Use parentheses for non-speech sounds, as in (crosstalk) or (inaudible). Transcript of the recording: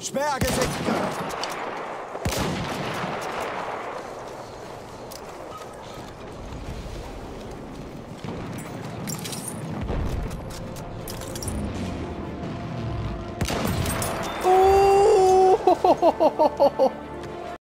Sperr gesichtet! Oh! (laughs)